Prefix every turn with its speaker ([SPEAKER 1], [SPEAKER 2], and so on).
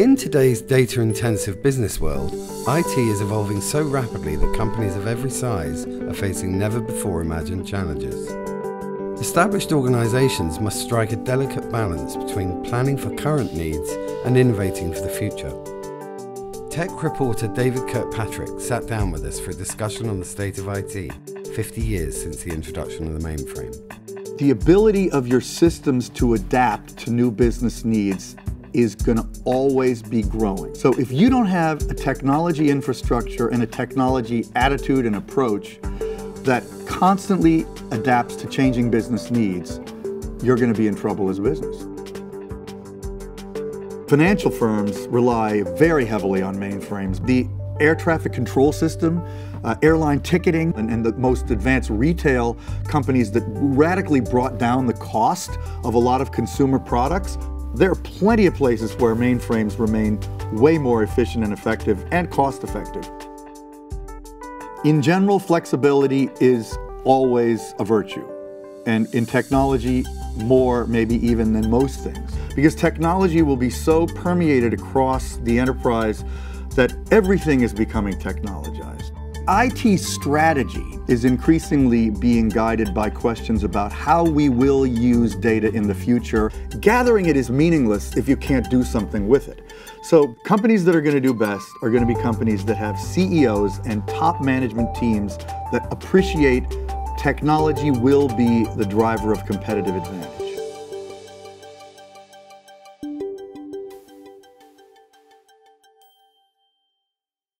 [SPEAKER 1] In today's data intensive business world, IT is evolving so rapidly that companies of every size are facing never before imagined challenges. Established organizations must strike a delicate balance between planning for current needs and innovating for the future. Tech reporter David Kirkpatrick sat down with us for a discussion on the state of IT 50 years since the introduction of the mainframe.
[SPEAKER 2] The ability of your systems to adapt to new business needs is going to always be growing. So if you don't have a technology infrastructure and a technology attitude and approach that constantly adapts to changing business needs, you're going to be in trouble as a business. Financial firms rely very heavily on mainframes. The air traffic control system, uh, airline ticketing, and, and, the most advanced retail companies that radically brought down the cost of a lot of consumer products there are plenty of places where mainframes remain way more efficient and effective and cost effective. In general, flexibility is always a virtue. And in technology, more maybe even than most things. Because technology will be so permeated across the enterprise that everything is becoming technologized. IT strategy is increasingly being guided by questions about how we will use data in the future. Gathering it is meaningless if you can't do something with it. So companies that are going to do best are going to be companies that have CEOs and top management teams that appreciate technology will be the driver of competitive advantage.